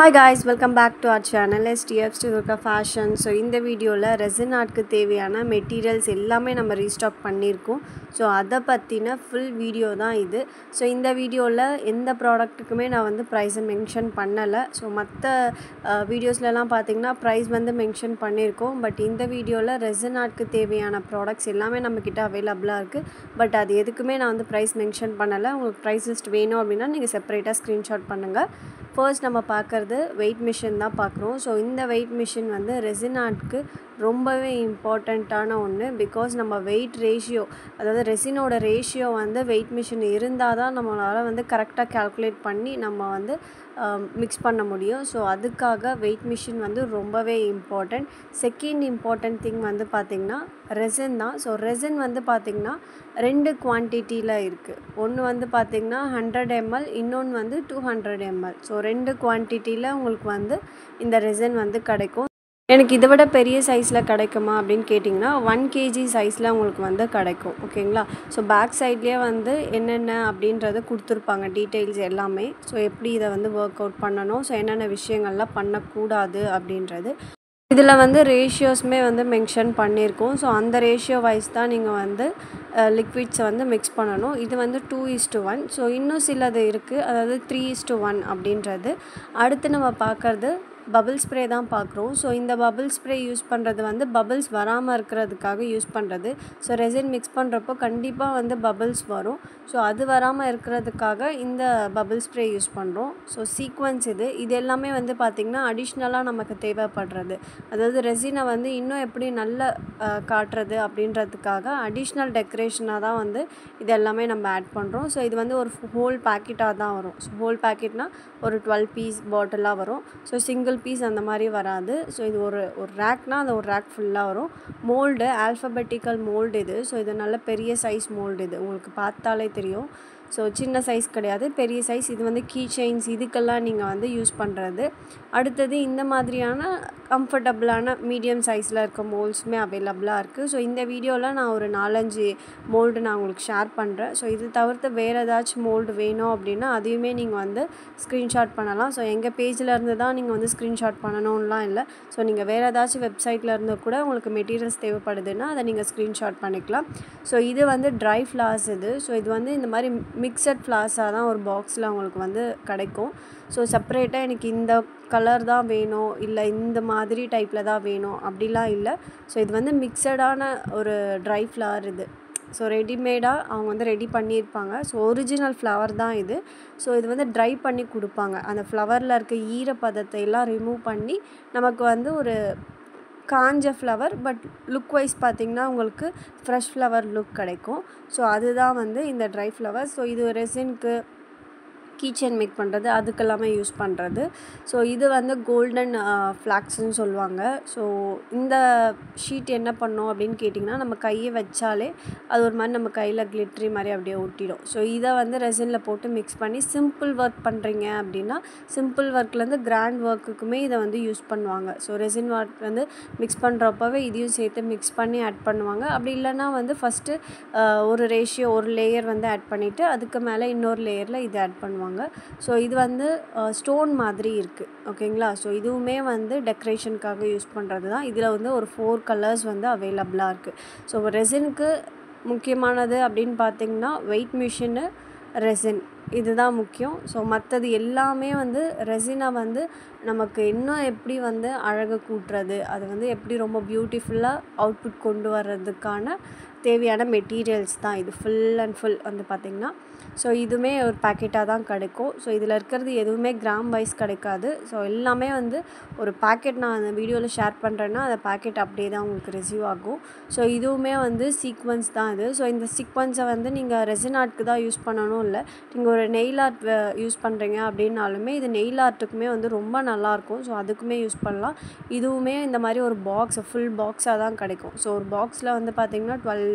Hi guys welcome back to our channel STF ஸ்டுகா fashion so இந்த வீடியோவில் resin ஆர்ட்க்கு தேவையான materials எல்லாமே நம்ம ரீஸ்டாக் பண்ணியிருக்கோம் ஸோ அதை பற்றின ஃபுல் வீடியோ தான் இது. ஸோ இந்த வீடியோவில் எந்த ப்ராடக்ட்டுக்குமே நான் வந்து ப்ரைஸை மென்ஷன் பண்ணலை. ஸோ மற்ற வீடியோஸ்லலாம் பார்த்திங்கன்னா ப்ரைஸ் வந்து மென்ஷன் பண்ணியிருக்கோம் பட் இந்த வீடியோவில் ரெசின் ஆர்ட்க்கு தேவையான ப்ராடக்ட்ஸ் எல்லாமே நம்மக்கிட்ட அவைலபிளாக இருக்குது பட் அது எதுக்குமே நான் வந்து ப்ரைஸ் மென்ஷன் பண்ணலை. உங்களுக்கு ப்ரைஸ் லிஸ்ட் வேணும் அப்படின்னா நீங்கள் செப்பரேட்டாக ஸ்க்ரீன்ஷாட் பண்ணுங்கள் ஃபர்ஸ்ட் நம்ம பார்க்குறது வெயிட் மிஷின் தான் பார்க்குறோம். ஸோ இந்த வெயிட் மிஷின் வந்து ரெசினாட்க்கு ரொம்பவே இம்பார்ட்டண்ட்டான ஒன்று பிகாஸ் நம்ம வெயிட் ரேஷியோ அதாவது ரெசினோட ரேஷியோ வந்து வெயிட் மிஷின் இருந்தால் தான் நம்மளால் வந்து கரெக்டாக கால்குலேட் பண்ணி நம்ம வந்து Um, மிக்ஸ் பண்ண முடியும். ஸோ அதுக்காக வெயிட் மிஷின் வந்து ரொம்பவே இம்பார்ட்டண்ட் செகண்ட் இம்பார்ட்டண்ட் திங் வந்து பார்த்திங்கன்னா ரெசன் தான். ஸோ ரெசன் வந்து பார்த்திங்கன்னா ரெண்டு குவான்டிட்டியில் இருக்குது ஒன்று வந்து பார்த்திங்கன்னா ஹண்ட்ரட் எம்எல் இன்னொன்று வந்து டூ ஹண்ட்ரட் எம்எல் ஸோ ரெண்டு குவான்டிட்டியில் உங்களுக்கு வந்து இந்த ரெசன் வந்து கிடைக்கும். எனக்கு இதை விட பெரிய சைஸில் கிடைக்குமா அப்படின்னு கேட்டிங்கன்னா ஒன் கேஜி சைஸில் உங்களுக்கு வந்து கிடைக்கும். ஓகேங்களா ஸோ பேக் சைட்லேயே வந்து என்னென்ன அப்படின்றத கொடுத்துருப்பாங்க டீட்டெயில்ஸ் எல்லாமே. ஸோ எப்படி இதை வந்து ஒர்க் அவுட் பண்ணணும்? ஸோ என்னென்ன விஷயங்கள்லாம் பண்ணக்கூடாது அப்படின்றது. இதில் வந்து ரேஷியோஸுமே வந்து மென்ஷன் பண்ணியிருக்கோம். ஸோ அந்த ரேஷியோ வைஸ் தான் நீங்கள் வந்து லிக்விட்ஸை வந்து மிக்ஸ் பண்ணணும். இது வந்து two is to one so இன்னும் சிலது இருக்குது அதாவது த்ரீ இஸ் டு ஒன் அப்படின்றது. அடுத்து நம்ம பார்க்குறது பபிள் ஸ்ப்ரே தான் பார்க்குறோம். ஸோ இந்த பபிள் ஸ்ப்ரே யூஸ் பண்ணுறது வந்து பபிள்ஸ் வராமல் இருக்கிறதுக்காக யூஸ் பண்ணுறது ஸோ ரெசின் மிக்ஸ் பண்ணுறப்போ கண்டிப்பாக வந்து பபிள்ஸ் வரும். ஸோ அது வராமல் இருக்கிறதுக்காக இந்த பபிள் ஸ்ப்ரே யூஸ் பண்ணுறோம் ஸோ சீக்வன்ஸ் இது. இது எல்லாமே வந்து பார்த்திங்கன்னா அடிஷ்னலாக நமக்கு தேவைப்படுறது. அதாவது ரெசினை வந்து இன்னும் எப்படி நல்ல காட்டுறது அப்படின்றதுக்காக அடிஷ்னல் டெக்கரேஷனாக தான் வந்து இது எல்லாமே நம்ம ஆட் பண்ணுறோம் ஸோ இது வந்து ஒரு ஹோல் பேக்கெட்டாக தான் வரும். ஸோ ஹோல் பேக்கெட்னால் ஒரு டுவெல் பீஸ் பாட்டிலாக வரும். ஸோ சிங்கிள் பீஸ் அந்த மாதிரி வராது. ஸோ இது ஒரு ஒரு ரேக்னால் அது ஒரு ரேக் ஃபுல்லாக வரும். மோல்டு ஆல்ஃபபெட்டிக்கல் மோல்டு இது. ஸோ இது நல்ல பெரிய சைஸ் மோல்டு இது. உங்களுக்கு பார்த்தாலே தெரியும். ஸோ சின்ன சைஸ் கிடையாது. பெரிய சைஸ் இது வந்து கீ செயின்ஸ் இதுக்கெல்லாம் நீங்கள் வந்து யூஸ் பண்ணுறது அடுத்தது இந்த மாதிரியான கம்ஃபர்டபுளான மீடியம் சைஸில் இருக்க மோல்ட்ஸுமே அவைலபிளாக இருக்குது ஸோ இந்த வீடியோவில் நான் ஒரு நாலஞ்சு மோல்டு நான் உங்களுக்கு ஷேர் பண்ணுறேன் ஸோ இது தவிர்த்து வேறு ஏதாச்சும் மோல்டு வேணும் அப்படின்னா அதையுமே நீங்கள் வந்து ஸ்க்ரீன்ஷாட் பண்ணலாம். ஸோ எங்கள் பேஜில் இருந்து தான் நீங்கள் வந்து ஸ்க்ரீன்ஷாட் பண்ணணும்லாம் இல்லை. ஸோ நீங்கள் வேறு ஏதாச்சும் வெப்சைட்டில் இருந்து கூட உங்களுக்கு மெட்டீரியல்ஸ் தேவைப்படுதுன்னா அதை நீங்கள் ஸ்க்ரீன்ஷாட் பண்ணிக்கலாம். ஸோ இது வந்து ட்ரை ஃப்ளார்ஸ் இது. ஸோ இது வந்து இந்த மாதிரி மிக்சட் ஃப்ளார்ஸாக தான் ஒரு பாக்ஸில் உங்களுக்கு வந்து கிடைக்கும். ஸோ செப்பரேட்டாக எனக்கு இந்த கலர் தான் வேணும் இல்லை இந்த மாதிரி டைப்பில் தான் வேணும் அப்படிலாம் இல்லை. ஸோ இது வந்து மிக்சடான ஒரு ட்ரை ஃப்ளவர் இது. ஸோ ரெடிமேடாக அவங்க வந்து ரெடி பண்ணியிருப்பாங்க. ஸோ ஒரிஜினல் ஃப்ளவர் தான் இது. ஸோ இது வந்து ட்ரை பண்ணி கொடுப்பாங்க. அந்த ஃப்ளவரில் இருக்க ஈரப்பதத்தை எல்லாம் ரிமூவ் பண்ணி நமக்கு வந்து ஒரு காஞ்ச ஃப்ளவர் பட் லுக் வைஸ் பார்த்திங்கன்னா உங்களுக்கு ஃப்ரெஷ் ஃப்ளவர் லுக் கிடைக்கும். ஸோ அதுதான் வந்து இந்த ட்ரை ஃப்ளவர் ஸோ இது ரெசின்க்கு கீச்சன் மேக் பண்ணுறது அதுக்கெல்லாமே யூஸ் பண்ணுறது ஸோ இது வந்து கோல்டன் ஃப்ளாக்ஸ்ன்னு uh, சொல்லுவாங்க. ஸோ இந்த ஷீட் என்ன பண்ணோம் அப்படின்னு கேட்டிங்கன்னா நம்ம கையை வச்சாலே அது ஒரு மாதிரி நம்ம கையில் கிளிட்ரி மாதிரி அப்படியே ஒட்டிடும். ஸோ இதை வந்து ரெசினில் போட்டு மிக்ஸ் பண்ணி சிம்பிள் ஒர்க் பண்ணுறீங்க அப்படின்னா சிம்பிள் ஒர்க்லேருந்து கிராண்ட் ஒர்க்குக்குமே இதை வந்து யூஸ் பண்ணுவாங்க. ஸோ ரெசின் ஒர்க் வந்து மிக்ஸ் பண்ணுறப்பவே இதையும் சேர்த்து மிக்ஸ் பண்ணி ஆட் பண்ணுவாங்க. அப்படி இல்லைன்னா வந்து ஃபஸ்ட்டு uh, ஒரு ரேஷியோ ஒரு லேயர் வந்து ஆட் பண்ணிவிட்டு அதுக்கு மேலே இன்னொரு லேயரில் இது ஆட் பண்ணுவாங்க. சொல்லுவாங்க. ஸோ இது வந்து ஸ்டோன் மாதிரி இருக்குது ஓகேங்களா ஸோ இதுவுமே வந்து டெக்கரேஷனுக்காக யூஸ் பண்ணுறது தான் இதில் வந்து ஒரு ஃபோர் கலர்ஸ் வந்து அவைலபிளாக இருக்குது ஸோ ரெசினுக்கு முக்கியமானது அப்படின்னு பார்த்திங்கன்னா வெயிட் மிஷினு ரெசின் இதுதான் முக்கியம். ஸோ மற்றது எல்லாமே வந்து ரெசினை வந்து நமக்கு இன்னும் எப்படி வந்து அழகு கூட்டுறது அது வந்து எப்படி ரொம்ப பியூட்டிஃபுல்லாக அவுட்புட் கொண்டு வர்றதுக்கான தேவையான மெட்டீரியல்ஸ் தான் இது ஃபுல் அண்ட் ஃபுல் வந்து பார்த்திங்கன்னா ஸோ இதுவுமே ஒரு பேக்கெட்டாக தான் கிடைக்கும். ஸோ இதில் இருக்கிறது எதுவுமே கிராம் வைஸ் கிடைக்காது. ஸோ எல்லாமே வந்து ஒரு பேக்கெட் நான் அந்த வீடியோவில் ஷேர் பண்ணுறேன்னா அந்த பேக்கெட் அப்படியே தான் உங்களுக்கு ரிசீவ் ஆகும். ஸோ இதுவுமே வந்து சீக்வன்ஸ் தான் இது. ஸோ இந்த சீக்வன்ஸை வந்து நீங்கள் ரெசின் ஆர்ட்க்கு தான் யூஸ் பண்ணணும் இல்லை. நீங்கள் ஒரு நெயில் ஆர்ட் யூஸ் பண்ணுறீங்க அப்படின்னாலுமே இது நெயில் ஆர்ட்டுக்குமே வந்து ரொம்ப நல்லாயிருக்கும் ஸோ அதுக்குமே யூஸ் பண்ணலாம். இதுவுமே இந்த மாதிரி ஒரு பாக்ஸ் ஃபுல் பாக்ஸாக தான் கிடைக்கும். ஸோ ஒரு பாக்ஸில் வந்து பார்த்திங்கன்னா டுவெல்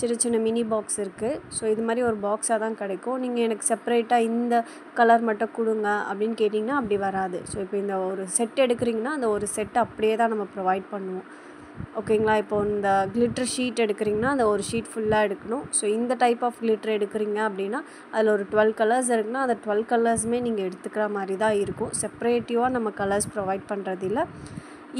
சின்ன சின்ன மினி பாக்ஸ் இருக்குது ஸோ இது மாதிரி ஒரு பாக்ஸாக தான் கிடைக்கும். நீங்கள் எனக்கு செப்பரேட்டாக இந்த கலர் மட்டும் கொடுங்க அப்படின்னு கேட்டிங்கன்னா அப்படி வராது. ஸோ இப்போ இந்த ஒரு செட் எடுக்கிறீங்கன்னா அந்த ஒரு செட் அப்படியே தான் நம்ம ப்ரொவைட் பண்ணுவோம். ஓகேங்களா இப்போ இந்த கிளிட்டர் ஷீட் எடுக்கிறீங்கன்னா அந்த ஒரு ஷீட் ஃபுல்லாக எடுக்கணும். ஸோ இந்த டைப் ஆஃப் கிளிட்டர் எடுக்கிறீங்க அப்படின்னா அதில் ஒரு டுவெல் கலர்ஸ் இருக்குன்னா அந்த டுவெல் கலர்ஸுமே நீங்கள் எடுத்துக்கிற மாதிரி தான் இருக்கும். செப்பரேட்டிவாக நம்ம கலர்ஸ் ப்ரொவைட் பண்ணுறதில்ல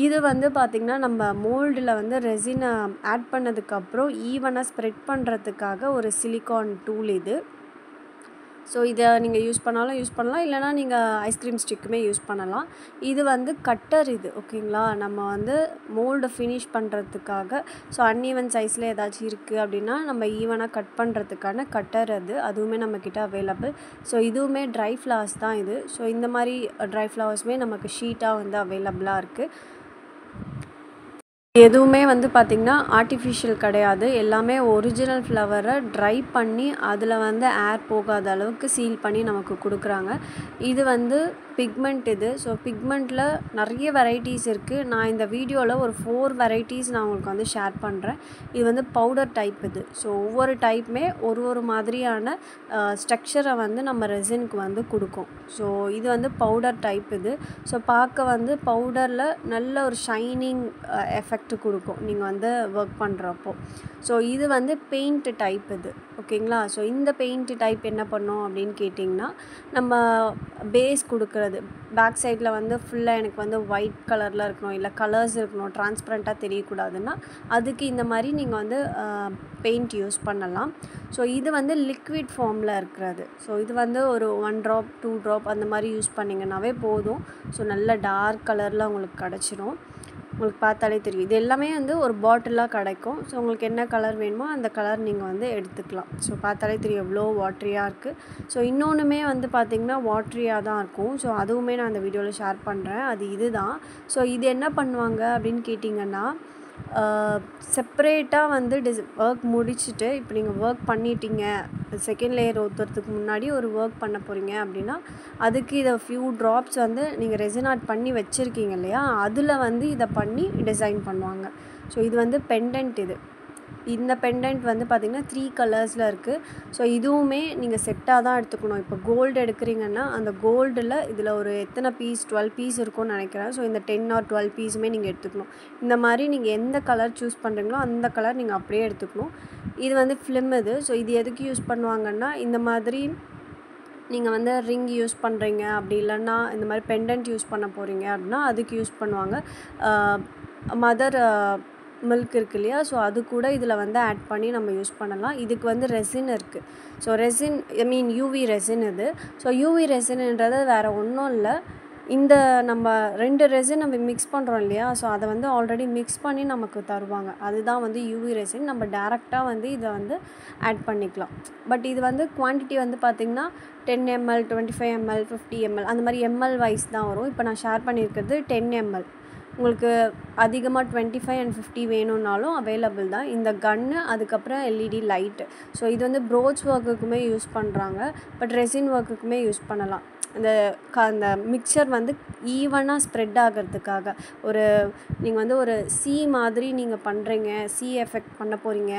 இது வந்து பார்த்திங்கன்னா நம்ம மோல்டில் வந்து ரெசினை ஆட் பண்ணதுக்கப்புறம் ஈவனாக ஸ்ப்ரெட் பண்ணுறதுக்காக ஒரு சிலிக்கான் டூல் இது. ஸோ இதை நீங்கள் யூஸ் பண்ணாலும் யூஸ் பண்ணலாம். இல்லைனா நீங்கள் ஐஸ்கிரீம் ஸ்டிக்குமே யூஸ் பண்ணலாம். இது வந்து கட்டர் இது ஓகேங்களா? நம்ம வந்து மோல்டு ஃபினிஷ் பண்ணுறதுக்காக ஸோ அன்ஈவன் சைஸில் ஏதாச்சும் இருக்குது அப்படின்னா நம்ம ஈவனாக கட் பண்ணுறதுக்கான கட்டர் அது. அதுவுமே நம்மக்கிட்ட அவைலபிள் ஸோ இதுவுமே ட்ரை ஃப்ளவர்ஸ் தான் இது. ஸோ இந்த மாதிரி ட்ரை ஃப்ளவர்ஸுமே நமக்கு ஷீட்டாக வந்து அவைலபிளாக இருக்குது எதுவுமே வந்து பார்த்திங்கன்னா ஆர்டிஃபிஷியல் கிடையாது. எல்லாமே ஒரிஜினல் ஃப்ளவரை ட்ரை பண்ணி அதில் வந்து ஏர் போகாத அளவுக்கு சீல் பண்ணி நமக்கு கொடுக்குறாங்க. இது வந்து பிக்மெண்ட் இது. ஸோ பிக்மெண்ட்டில் நிறைய வெரைட்டிஸ் இருக்குது நான் இந்த வீடியோவில் ஒரு ஃபோர் வெரைட்டிஸ் நான் உங்களுக்கு வந்து ஷேர் பண்ணுறேன் இது வந்து பவுடர் டைப் இது. ஸோ ஒவ்வொரு டைப்புமே ஒரு ஒரு மாதிரியான ஸ்ட்ரக்சரை வந்து நம்ம ரெசினுக்கு வந்து கொடுக்கும். ஸோ இது வந்து பவுடர் டைப் இது. ஸோ பார்க்க வந்து பவுடரில் நல்ல ஒரு ஷைனிங் எஃபெக்ட் கொடுக்கும் நீங்கள் வந்து ஒர்க் பண்ணுறப்போ ஸோ இது வந்து பெயிண்ட் டைப் இது. ஓகேங்களா ஸோ இந்த பெயிண்ட் டைப் என்ன பண்ணோம் அப்படின்னு கேட்டிங்கன்னா நம்ம பேஸ் கொடுக்குற சொல்கிறது பேக் சைடில் வந்து ஃபுல்லாக எனக்கு வந்து ஒயிட் கலரில் இருக்கணும் இல்லை கலர்ஸ் இருக்கணும் டிரான்ஸ்பரண்ட்டாக தெரியக்கூடாதுன்னா அதுக்கு இந்த மாதிரி நீங்கள் வந்து பெயிண்ட் யூஸ் பண்ணலாம். ஸோ இது வந்து லிக்விட் ஃபார்மில் இருக்கிறது. ஸோ இது வந்து ஒரு ஒன் ட்ராப் டூ ட்ராப் அந்த மாதிரி யூஸ் பண்ணிங்கன்னாவே போதும். ஸோ நல்ல டார்க் கலரில் உங்களுக்கு கிடச்சிரும். உங்களுக்கு பார்த்தாலே தெரியும். இது எல்லாமே வந்து ஒரு பாட்டிலாக கிடைக்கும். ஸோ உங்களுக்கு என்ன கலர் வேணுமோ அந்த கலர் நீங்கள் வந்து எடுத்துக்கலாம். ஸோ பார்த்தாலே தெரியும் எவ்வளோ வாட்ரியாக இருக்குது ஸோ இன்னொன்றுமே வந்து பார்த்திங்கன்னா வாட்ரியாக தான் இருக்கும். ஸோ அதுவுமே நான் அந்த வீடியோவில் ஷேர் பண்ணுறேன் அது இது தான் ஸோ இது என்ன பண்ணுவாங்க அப்படின்னு கேட்டிங்கன்னா செப்பரேட்டாக வந்து டிஸ் ஒர்க் முடிச்சுட்டு இப்போ நீங்கள் ஒர்க் பண்ணிட்டீங்க. செகண்ட் லேயர் ஊற்றுறதுக்கு முன்னாடி ஒரு ஒர்க் பண்ண போகிறீங்க அப்படின்னா அதுக்கு இதை ஃபியூ ட்ராப்ஸ் வந்து நீங்கள் ரெசினாட் பண்ணி வச்சுருக்கீங்க இல்லையா? அதில் வந்து இதை பண்ணி டிசைன் பண்ணுவாங்க. ஸோ இது வந்து பெண்டன்ட் இது. இந்த பெண்டன்ட் வந்து பார்த்திங்கன்னா த்ரீ கலர்ஸில் இருக்குது ஸோ இதுவுமே நீங்கள் செட்டாக தான் எடுத்துக்கணும். இப்போ கோல்டு எடுக்கிறீங்கன்னா அந்த கோல்டில் இதில் ஒரு எத்தனை பீஸ் டுவெல் பீஸ் இருக்கும்னு நினைக்கிறேன். ஸோ இந்த டென் ஆர் டுவெல் பீஸுமே நீங்கள் எடுத்துக்கணும். இந்த மாதிரி நீங்கள் எந்த கலர் சூஸ் பண்ணுறீங்களோ அந்த கலர் நீங்கள் அப்படியே எடுத்துக்கணும். இது வந்து ஃபிலிம் இது. ஸோ இது எதுக்கு யூஸ் பண்ணுவாங்கன்னா இந்த மாதிரி நீங்கள் வந்து ரிங் யூஸ் பண்ணுறீங்க அப்படி இல்லைன்னா இந்த மாதிரி பெண்டன்ட் யூஸ் பண்ண போகிறீங்க அப்படின்னா அதுக்கு யூஸ் பண்ணுவாங்க. மதர் மில்க் இருக்கு இல்லையா? ஸோ அது கூட இதில் வந்து ஆட் பண்ணி நம்ம யூஸ் பண்ணலாம். இதுக்கு வந்து ரெசின் இருக்குது so resin I mean UV resin இது. ஸோ யூவி ரெசின்ன்றது வேறு ஒன்றும் இல்லை. இந்த நம்ம ரெண்டு ரெசின் நம்ம மிக்ஸ் பண்ணுறோம் இல்லையா? ஸோ அதை வந்து ஆல்ரெடி மிக்ஸ் பண்ணி நமக்கு தருவாங்க. அதுதான் வந்து யூவி ரெசின் நம்ம டேரெக்டாக வந்து இதை வந்து ஆட் பண்ணிக்கலாம். பட் இது வந்து குவான்டிட்டி வந்து பார்த்திங்கன்னா ten ml twenty five ml fifty ml அந்த மாதிரி எம்எல் வைஸ் தான் வரும். இப்போ நான் ஷேர் பண்ணியிருக்கிறது டென் எம்எல் உங்களுக்கு அதிகமாக டுவெண்ட்டி ஃபைவ் அண்ட் ஃபிஃப்டி வேணும்னாலும் அவைலபிள் தான். இந்த கன்னு அதுக்கப்புறம் எல்இடி லைட்டு ஸோ இது வந்து ப்ரோச் ஒர்க்குக்குமே யூஸ் பண்ணுறாங்க பட் ரெசின் ஒர்க்குக்குமே யூஸ் பண்ணலாம். அந்த க அந்த மிக்சர் வந்து ஈவனாக ஸ்ப்ரெட் ஆகிறதுக்காக. ஒரு நீங்கள் வந்து ஒரு சி மாதிரி நீங்கள் பண்ணுறீங்க சி எஃபெக்ட் பண்ண போகிறீங்க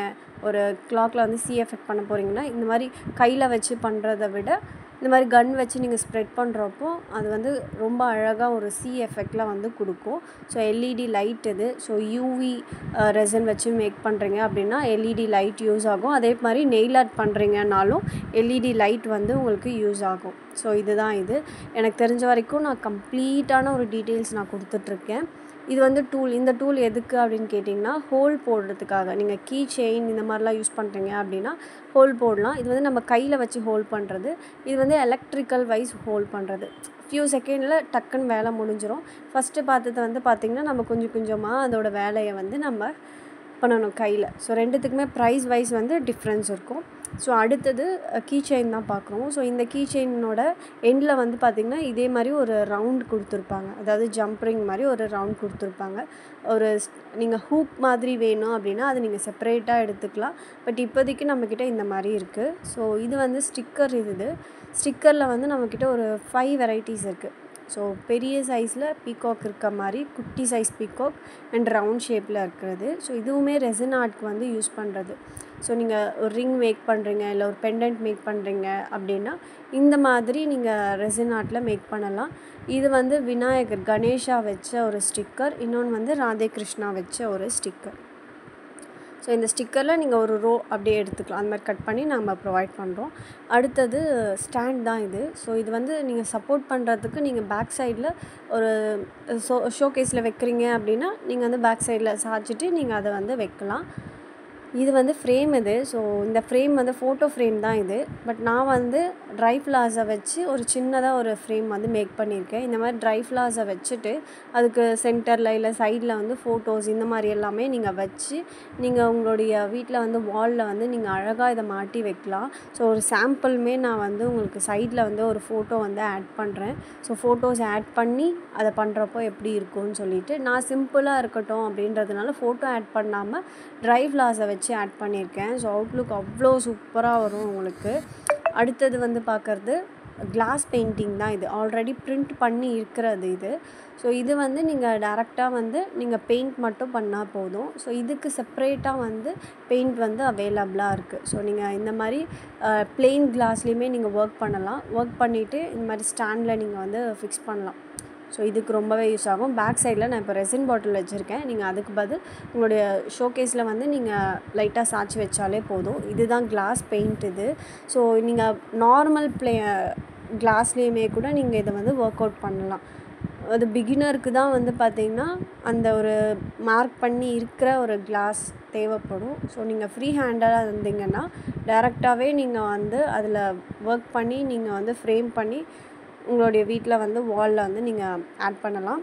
ஒரு கிளாக்கில் வந்து சி எஃபெக்ட் பண்ண போகிறீங்கன்னா இந்த மாதிரி கையில் வச்சு பண்ணுறத விட இந்த மாதிரி கன் வச்சு நீங்கள் ஸ்ப்ரெட் பண்ணுறப்போ அது வந்து ரொம்ப அழகாக ஒரு சி எஃபெக்ட்லாம் வந்து கொடுக்கும். ஸோ எல்இடி லைட் இது. ஸோ யூவி ரெசன் வச்சு மேக் பண்ணுறீங்க அப்படின்னா எல்இடி லைட் யூஸ் ஆகும். அதே மாதிரி நெயில் ஆர்ட் பண்ணுறீங்கனாலும் எல்இடி லைட் வந்து உங்களுக்கு யூஸ் ஆகும். ஸோ இதுதான் இது. எனக்கு தெரிஞ்ச வரைக்கும் நான் கம்ப்ளீட்டான ஒரு டீட்டெயில்ஸ் நான் கொடுத்துட்ருக்கேன். இது வந்து டூல் இந்த டூல் எதுக்கு அப்படின்னு கேட்டிங்கன்னா ஹோல் போடுறதுக்காக. நீங்கள் கீ செயின் இந்த மாதிரிலாம் யூஸ் பண்ணுறீங்க அப்படின்னா ஹோல் போடலாம். இது வந்து நம்ம கையில் வச்சு ஹோல் பண்ணுறது இது வந்து எலக்ட்ரிக்கல் வைஸ் ஹோல் பண்ணுறது ஃபியூ செகண்டில் டக்குன்னு வேலை முடிஞ்சிடும் ஃபஸ்ட்டு பார்த்தது வந்து பார்த்திங்கன்னா நம்ம கொஞ்சம் கொஞ்சமாக அதோட வேலையை வந்து நம்ம பண்ணணும் கையில். ஸோ ரெண்டுத்துக்குமே ப்ரைஸ் வைஸ் வந்து டிஃப்ரென்ஸ் இருக்கும். ஸோ அடுத்தது கீ செயின் தான் பார்க்குறோம். ஸோ இந்த கீ செயினோட எண்டில் வந்து பார்த்திங்கன்னா இதே மாதிரி ஒரு ரவுண்ட் கொடுத்துருப்பாங்க. அதாவது ஜம்ப்ரிங் மாதிரி ஒரு ரவுண்ட் கொடுத்துருப்பாங்க. ஒரு நீங்கள் ஹூப் மாதிரி வேணும் அப்படின்னா அது நீங்கள் செப்பரேட்டாக எடுத்துக்கலாம். பட் இப்போதைக்கு நம்மக்கிட்ட இந்த மாதிரி இருக்குது ஸோ இது வந்து ஸ்டிக்கர் இது. ஸ்டிக்கரில் வந்து நம்மக்கிட்ட ஒரு ஃபைவ் வெரைட்டிஸ் இருக்குது ஸோ பெரிய சைஸில் பீகாக் இருக்க மாதிரி குட்டி சைஸ் பீகாக் அண்ட் ரவுண்ட் ஷேப்பில் இருக்கிறது. ஸோ இதுவுமே ரெசன் ஆர்ட்க்கு வந்து யூஸ் பண்ணுறது ஸோ நீங்கள் ஒரு ரிங் மேக் பண்ணுறீங்க இல்லை ஒரு பெண்டன்ட் மேக் பண்ணுறீங்க அப்படின்னா இந்த மாதிரி நீங்கள் ரெசின் ஆர்ட்டில் மேக் பண்ணலாம். இது வந்து விநாயகர் கணேஷா வச்ச ஒரு ஸ்டிக்கர் இன்னொன்று வந்து ராதே கிருஷ்ணா வச்ச ஒரு ஸ்டிக்கர் ஸோ இந்த ஸ்டிக்கரில் நீங்கள் ஒரு ரோ அப்படியே எடுத்துக்கலாம். அந்த மாதிரி கட் பண்ணி நம்ம ப்ரொவைட் பண்ணுறோம் அடுத்தது ஸ்டாண்ட் தான் இது. ஸோ இது வந்து நீங்கள் சப்போர்ட் பண்ணுறதுக்கு நீங்கள் பேக் சைடில் ஒரு ஷோ ஷோகேஸில் வைக்கிறீங்க அப்படின்னா நீங்கள் வந்து பேக் சைடில் சாய்ச்சிட்டு நீங்கள் அதை வந்து வைக்கலாம். இது வந்து ஃப்ரேம் இது. ஸோ இந்த ஃப்ரேம் வந்து ஃபோட்டோ ஃப்ரேம் தான் இது. பட் நான் வந்து ட்ரை ஃப்ளார்ஸை வச்சு ஒரு சின்னதாக ஒரு ஃப்ரேம் வந்து மேக் பண்ணியிருக்கேன். இந்த மாதிரி ட்ரை ஃப்ளார்ஸை வச்சுட்டு அதுக்கு சென்டரில் இல்லை சைடில் வந்து ஃபோட்டோஸ் இந்த மாதிரி எல்லாமே நீங்கள் வச்சு நீங்கள் உங்களுடைய வீட்டில் வந்து வாலில் வந்து நீங்கள் அழகாக இதை மாட்டி வைக்கலாம். ஸோ ஒரு சாம்பிளுமே நான் வந்து உங்களுக்கு சைடில் வந்து ஒரு ஃபோட்டோ வந்து ஆட் பண்ணுறேன் ஸோ ஃபோட்டோஸ் ஆட் பண்ணி அதை பண்ணுறப்போ எப்படி இருக்கும்னு சொல்லிட்டு நான் சிம்பிளாக இருக்கட்டும் அப்படின்றதுனால ஃபோட்டோ ஆட் பண்ணாமல் ட்ரை ஃப்ளாஸை வச்சு வச்சு ஆட் பண்ணியிருக்கேன். ஸோ அவுட்லுக் அவ்வளோ சூப்பராக வரும் உங்களுக்கு. அடுத்தது வந்து பார்க்குறது கிளாஸ் பெயிண்டிங் தான் இது. ஆல்ரெடி ப்ரிண்ட் பண்ணி இருக்கிறது இது. ஸோ இது வந்து நீங்கள் டேரெக்டாக வந்து நீங்கள் பெயிண்ட் மட்டும் பண்ணால் போதும். ஸோ இதுக்கு செப்ரேட்டாக வந்து பெயிண்ட் வந்து அவைலபிளாக இருக்குது ஸோ நீங்கள் இந்த மாதிரி பிளெயின் கிளாஸ்லேயுமே நீங்கள் ஒர்க் பண்ணலாம். ஒர்க் பண்ணிவிட்டு இந்த மாதிரி ஸ்டாண்டில் நீங்கள் வந்து ஃபிக்ஸ் பண்ணலாம். ஸோ இதுக்கு ரொம்பவே யூஸ் ஆகும். பேக் சைடில் நான் இப்போ ரெசின் பாட்டில் வச்சுருக்கேன். நீங்கள் அதுக்கு பதில் உங்களுடைய ஷோகேஸில் வந்து நீங்கள் லைட்டாக சாய்ச்சி வச்சாலே போதும். இதுதான் கிளாஸ் பெயிண்ட் இது. ஸோ நீங்கள் நார்மல் ப்ளே கிளாஸ்லேயுமே கூட நீங்கள் இதை வந்து ஒர்க் அவுட் பண்ணலாம். அது பிகினருக்கு தான் வந்து பார்த்திங்கன்னா அந்த ஒரு மார்க் பண்ணி இருக்கிற ஒரு கிளாஸ் தேவைப்படும். ஸோ நீங்கள் ஃப்ரீ ஹேண்டாக இருந்தீங்கன்னா டேரெக்டாகவே நீங்கள் வந்து அதில் ஒர்க் பண்ணி நீங்கள் வந்து ஃப்ரேம் பண்ணி உங்களுடைய வீட்டில் வந்து வாலில் வந்து நீங்கள் ஆட் பண்ணலாம்.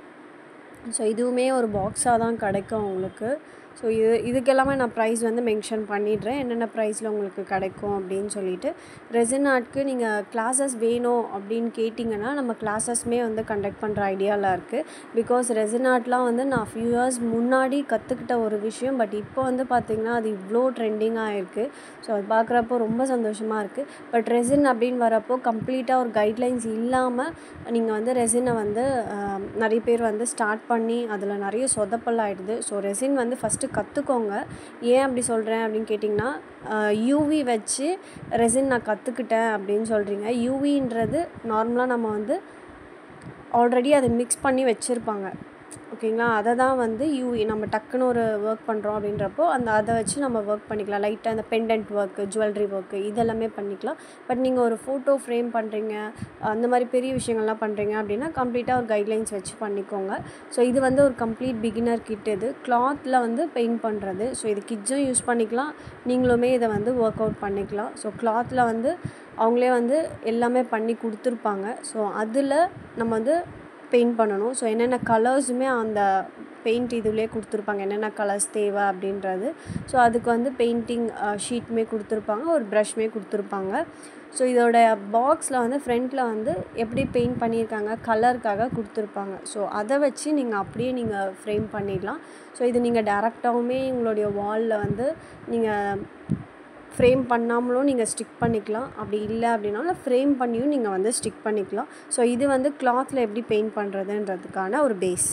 ஸோ இதுவுமே ஒரு பாக்ஸாக தான் கிடைக்கும் உங்களுக்கு. ஸோ இது இதுக்கெல்லாமே நான் ப்ரைஸ் வந்து மென்ஷன் பண்ணிடுறேன். என்னென்ன ப்ரைஸில் உங்களுக்கு கிடைக்கும் அப்படின்னு சொல்லிட்டு. ரெசின் ஆர்ட்க்கு நீங்கள் கிளாஸஸ் வேணும் அப்படின்னு கேட்டிங்கன்னா நம்ம கிளாஸஸ்மே வந்து கண்டக்ட் பண்ணுற ஐடியாவில் இருக்குது பிகாஸ் ரெசின் ஆர்ட்லாம் வந்து நான் ஃபியூ இயர்ஸ் முன்னாடி கற்றுக்கிட்ட ஒரு விஷயம். பட் இப்போ வந்து பார்த்திங்கன்னா அது இவ்வளோ ட்ரெண்டிங்காக இருக்குது ஸோ அது பார்க்குறப்போ ரொம்ப சந்தோஷமாக இருக்குது பட் ரெசின் அப்படின்னு வரப்போ கம்ப்ளீட்டாக ஒரு கைட்லைன்ஸ் இல்லாமல் நீங்கள் வந்து ரெசினை வந்து நிறைய பேர் வந்து ஸ்டார்ட் பண்ணி அதில் நிறைய சொதப்பல் ஆகிடுது ஸோ ரெசின் வந்து ஃபஸ்ட்டு கற்றுக்கோங்க ஏன் அப்படி சொல்கிறேன் அப்படின்னு கேட்டிங்கன்னா யூவி வச்சு ரெசின் நான் கற்றுக்கிட்டேன் அப்படின்னு சொல்கிறீங்க யூவின்றது நார்மலாக நம்ம வந்து ஆல்ரெடி அதை மிக்ஸ் பண்ணி வச்சுருப்பாங்க. ஓகேங்களா? அதை தான் வந்து யூவி நம்ம டக்குன்னு ஒரு ஒர்க் பண்ணுறோம் அப்படின்றப்போ அந்த அதை வச்சு நம்ம ஒர்க் பண்ணிக்கலாம். லைட்டாக அந்த பெண்டன்ட் ஒர்க்கு ஜுவல்லரி ஒர்க்கு இதெல்லாமே பண்ணிக்கலாம். பட் நீங்கள் ஒரு ஃபோட்டோ ஃப்ரேம் பண்ணுறீங்க அந்த மாதிரி பெரிய விஷயங்கள்லாம் பண்ணுறீங்க அப்படின்னா கம்ப்ளீட்டாக ஒரு கைட்லைன்ஸ் வச்சு பண்ணிக்கோங்க. ஸோ இது வந்து ஒரு கம்ப்ளீட் பிகினர் கிட் இது. கிளாத்தில் வந்து பெயிண்ட் பண்ணுறது ஸோ இது கிட்ஸும் யூஸ் பண்ணிக்கலாம். நீங்களுமே இதை வந்து ஒர்க் அவுட் பண்ணிக்கலாம். ஸோ கிளாத்தில் வந்து அவங்களே வந்து எல்லாமே பண்ணி கொடுத்துருப்பாங்க. ஸோ அதில் நம்ம வந்து பெயிண்ட் பண்ணணும். ஸோ என்னென்ன கலர்ஸுமே அந்த பெயிண்ட் இதுலேயே கொடுத்துருப்பாங்க. என்னென்ன கலர்ஸ் தேவை அப்படின்றது. ஸோ அதுக்கு வந்து பெயிண்டிங் ஷீட்டுமே uh, கொடுத்துருப்பாங்க. ஒரு ப்ரஷ்மே கொடுத்துருப்பாங்க. ஸோ இதோட பாக்ஸில் வந்து ஃப்ரண்ட்டில் வந்து எப்படி பெயிண்ட் பண்ணியிருக்காங்க கலருக்காக கொடுத்துருப்பாங்க. ஸோ அதை வச்சு நீங்கள் அப்படியே நீங்கள் ஃப்ரேம் பண்ணிடலாம். ஸோ இது நீங்கள் டேரெக்டாகவுமே உங்களுடைய வாலில் வந்து நீங்கள் ஃப்ரேம் பண்ணாமலும் நீங்கள் ஸ்டிக் பண்ணிக்கலாம். அப்படி இல்லை அப்படின்னாலும் ஃப்ரேம் பண்ணியும் நீங்கள் வந்து ஸ்டிக் பண்ணிக்கலாம். ஸோ இது வந்து கிளாத்தில் எப்படி பெயிண்ட் பண்ணுறதுன்றதுக்கான ஒரு பேஸ்